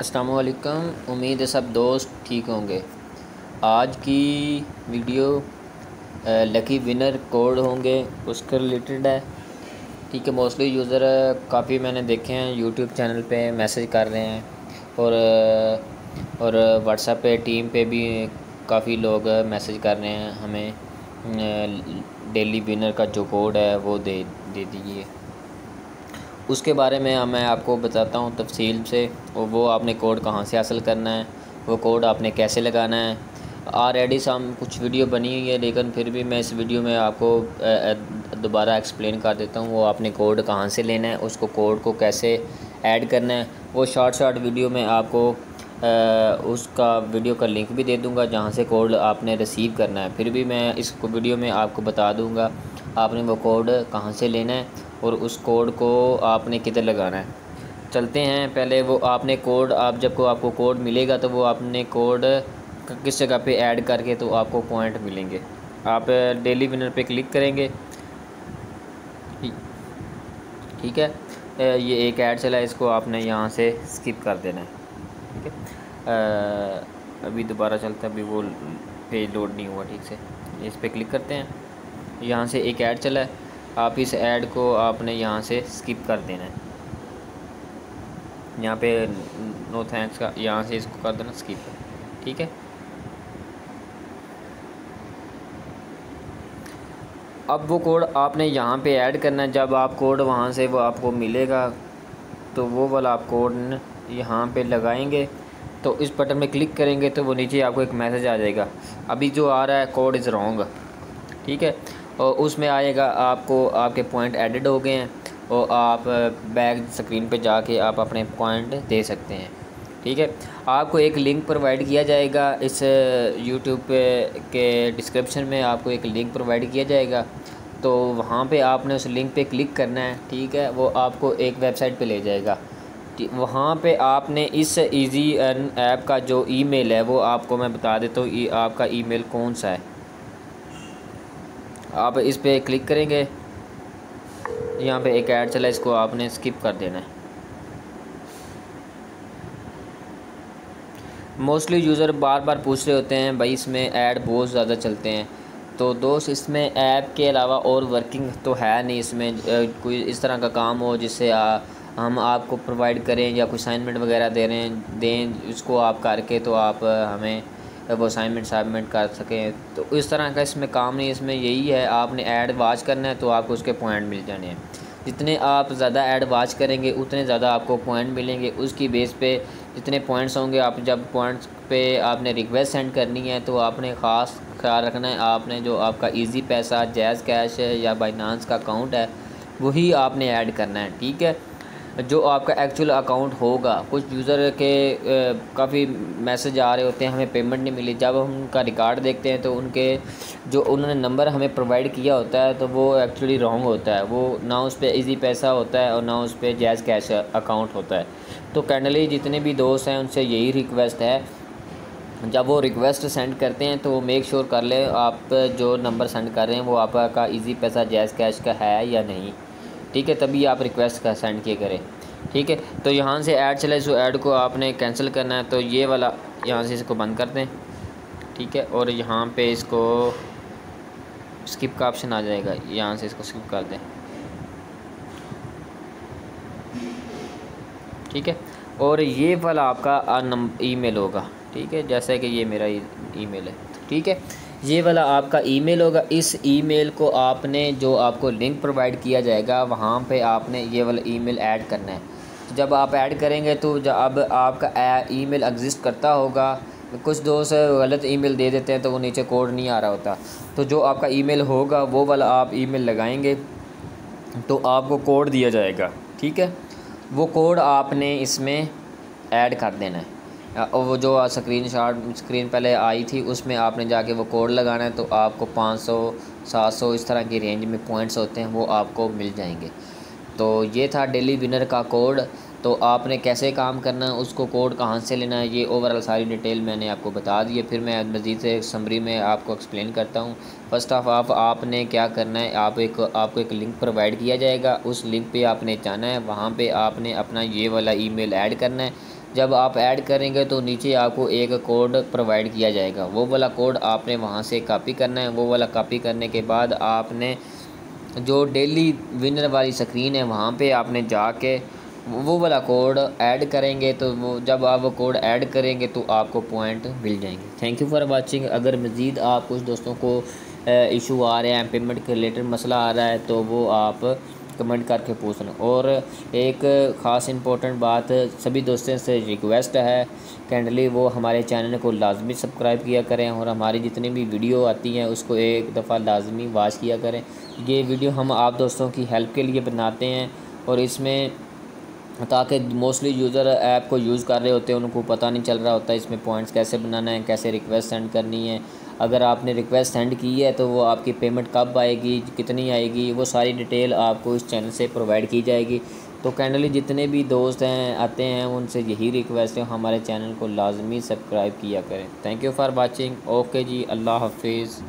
असलकम उम्मीद है सब दोस्त ठीक होंगे। आज की वीडियो लकी विनर कोड होंगे। उसके रिलेटेड है। ठीक है मोस्टली यूज़र काफ़ी मैंने देखे हैं। यूट्यूब चैनल पे मैसेज कर रहे हैं। और और व्हाट्सएप पे टीम पे भी काफ़ी लोग मैसेज कर रहे हैं। हमें डेली विनर का जो कोड है, वो दे दे दीजिए। उसके बारे में मैं आपको बताता हूँ तफसील से वो आपने कोड कहाँ से हासिल करना है, वो कोड आपने कैसे लगाना है। ऑलरेडी साम कुछ वीडियो बनी हुई है, लेकिन फिर भी मैं इस वीडियो में आपको दोबारा एक्सप्लेन कर देता हूँ वो आपने कोड कहाँ से लेना है, उसको कोड को कैसे ऐड करना है। वो शॉर्ट शॉर्ट वीडियो में आपको उसका वीडियो का लिंक भी दे दूँगा, जहाँ से कोड आपने रिसीव करना है। फिर भी मैं इस वीडियो में आपको बता दूँगा, आपने वो कोड कहाँ से लेना है। और उस कोड को आपने किधर लगाना है? चलते हैं, पहले वो आपने कोड आप जब को आपको कोड मिलेगा तो वो आपने कोड किस जगह पे ऐड करके तो आपको पॉइंट मिलेंगे। आप डेली विनर पे क्लिक करेंगे। ठीक है? ये एक ऐड चला, इसको आपने यहाँ से स्किप कर देना है। ठीक है? अभी दोबारा चलता है, अभी वो पेज लोड नहीं हुआ, ठीक से। इस पर क्लिक करते हैं। यहाँ से एक ऐड चला है। आप इस ऐड को आपने यहाँ से स्किप कर देना है। यहाँ पे नो थैंक्स का, यहाँ से इसको कर देना, स्किप। ठीक है? अब वो कोड आपने यहाँ पे ऐड करना है। जब आप कोड वहाँ से वो आपको मिलेगा तो वो वाला आप कोड यहाँ पे लगाएँगे तो इस बटन में क्लिक करेंगे तो वो नीचे आपको एक मैसेज आ जाएगा। अभी जो आ रहा है, कोड इज़ रॉन्ग। ठीक है? और उसमें आएगा, आपको, आपके पॉइंट एडिड हो गए हैं और आप बैक स्क्रीन पे जाके आप अपने पॉइंट दे सकते हैं। ठीक है? आपको एक लिंक प्रोवाइड किया जाएगा, इस यूट्यूब पे, के डिस्क्रिप्शन में आपको एक लिंक प्रोवाइड किया जाएगा। तो वहाँ पे आपने उस लिंक पे क्लिक करना है, ठीक है? वो आपको एक वेबसाइट पे ले जाएगा। वहाँ पे आपने इस इजी ऐप का जो ईमेल है, वो आपको मैं बता देता हूँ आपका ईमेल कौन सा है? आप इस पर क्लिक करेंगे। यहाँ पे एक ऐड चला इसको आपने स्किप कर देना है। मोस्टली यूज़र बार बार पूछ रहे होते हैं, भाई इसमें ऐड बहुत ज़्यादा चलते हैं। तो दोस्त, इसमें ऐप के अलावा और वर्किंग तो है नहीं इसमें। कोई इस तरह का काम हो जिससे हम आपको प्रोवाइड करें या कोई असाइनमेंट वगैरह दे रहे हैं, दें उसको आप करके तो आप हमें वो असाइनमेंट सबमिट कर सकें तो इस तरह का इसमें काम नहीं, इसमें यही है, आपने ऐड वाच करना है तो आपको उसके पॉइंट मिल जाने हैं। जितने आप ज़्यादा ऐड वाच करेंगे, उतने ज़्यादा आपको पॉइंट मिलेंगे। उसकी बेस पे जितने पॉइंट्स होंगे, आप जब पॉइंट्स पे आपने रिक्वेस्ट सेंड करनी है तो आपने ख़ास ख्याल रखना है, आपने जो आपका इजी पैसा जैज़ कैश है या बाइनांस का अकाउंट है, वही आपने ऐड करना है, ठीक है? जो आपका एक्चुअल अकाउंट होगा, कुछ यूज़र के काफ़ी मैसेज आ रहे होते हैं, हमें पेमेंट नहीं मिली। जब हम उनका रिकॉर्ड देखते हैं तो उनके, जो उन्होंने नंबर हमें प्रोवाइड किया होता है तो वो एक्चुअली रॉन्ग होता है। वो ना उस पर ईजी पैसा होता है और ना उस पर जैज़ कैश अकाउंट होता है। तो कैंडली जितने भी दोस्त हैं, उनसे यही रिक्वेस्ट है। जब वो रिक्वेस्ट सेंड करते हैं तो मेक श्योर कर लें, आप जो नंबर सेंड कर रहे हैं, वो आपका ईजी पैसा जैज़ कैश का है या नहीं। ठीक है, तभी आप रिक्वेस्ट का सेंड किए करें। ठीक है तो यहाँ से ऐड चले सो ऐड को आपने कैंसिल करना है तो ये वाला यहाँ से इसको बंद कर दें। ठीक है, और यहाँ पे इसको स्किप का ऑप्शन आ जाएगा, यहाँ से इसको स्किप कर दें। ठीक है, और ये वाला आपका ईमेल होगा। ठीक है, जैसे कि ये मेरा ईमेल है। ठीक है ये वाला आपका ईमेल होगा। इस ईमेल को आपने, जो आपको लिंक प्रोवाइड किया जाएगा, वहाँ पे आपने ये वाला ईमेल ऐड करना है। जब आप ऐड करेंगे तो जब आपका ईमेल एग्जिस्ट करता होगा, कुछ दोस्त गलत ईमेल दे देते हैं तो वो नीचे कोड नहीं आ रहा होता। तो जो आपका ईमेल होगा, वो वाला आप ईमेल लगाएँगे तो आपको कोड दिया जाएगा। ठीक है? वो कोड आपने इसमें ऐड कर देना है। और वो जो स्क्रीन शॉट स्क्रीन पहले आई थी, उसमें आपने जाके वो कोड लगाना है तो आपको 500 700 इस तरह की रेंज में पॉइंट्स होते हैं, वो आपको मिल जाएँगे। तो ये था डेली विनर का कोड तो आपने कैसे काम करना है उसको कोड कहाँ से लेना है, ये ओवरऑल सारी डिटेल मैंने आपको बता दी है। फिर मैं मज़ीद से समरी में आपको एक्सप्लेन करता हूँ। फ़र्स्ट ऑफ़ आप, आपने क्या करना है, आप एक, आपको एक लिंक प्रोवाइड किया जाएगा। उस लिंक पे आपने जाना है, वहाँ पे आपने अपना ये वाला ईमेल ऐड करना है। जब आप ऐड करेंगे तो नीचे आपको एक कोड प्रोवाइड किया जाएगा। वो वाला कोड आपने वहाँ से कॉपी करना है। वो वाला कॉपी करने के बाद आपने जो डेली विनर वाली स्क्रीन है, वहाँ पे आपने जाके वो वाला कोड ऐड करेंगे। तो वो जब आप वो कोड ऐड करेंगे तो आपको पॉइंट मिल जाएँगे। थैंक यू फॉर वाचिंग अगर मज़ीद आप कुछ दोस्तों को इशू आ रहे हैं पेमेंट के रिलेटेड मसला आ रहा है तो वो आप कमेंट करके पूछ पूछना। और एक ख़ास इम्पोर्टेंट बात, सभी दोस्तों से रिक्वेस्ट है कैंडली वो हमारे चैनल को लाजमी सब्सक्राइब किया करें और हमारी जितनी भी वीडियो आती हैं, उसको एक दफ़ा लाजमी वाच किया करें। ये वीडियो हम आप दोस्तों की हेल्प के लिए बनाते हैं और इसमें ताकि मोस्टली यूज़र ऐप को यूज़ कर रहे होते हैं, उनको पता नहीं चल रहा होता है, इसमें पॉइंट्स कैसे बनाना है, कैसे रिक्वेस्ट सेंड करनी है। अगर आपने रिक्वेस्ट सेंड की है तो वो आपकी पेमेंट कब आएगी, कितनी आएगी, वो सारी डिटेल आपको इस चैनल से प्रोवाइड की जाएगी। तो कैंडली जितने भी दोस्त हैं, आते हैं, उनसे यही रिक्वेस्ट है, हमारे चैनल को लाजमी सब्सक्राइब किया करें। Thank you for watching okay जी, अल्लाह हाफिज़।